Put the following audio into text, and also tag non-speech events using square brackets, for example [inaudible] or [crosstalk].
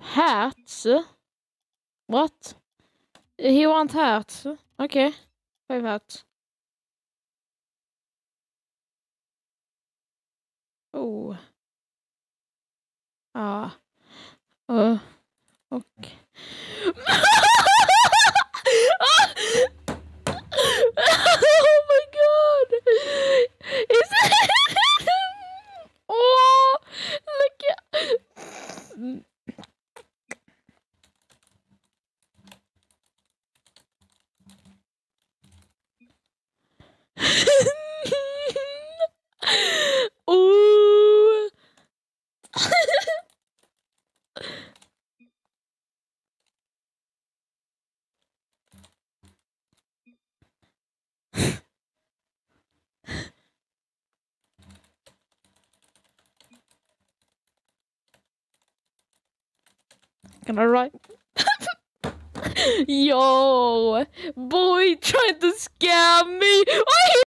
Hats? What? He want hats? Okay. Five hats. Oh. Ah. Uh. Okay. Can I write? [laughs] Yo, boy, trying to scam me.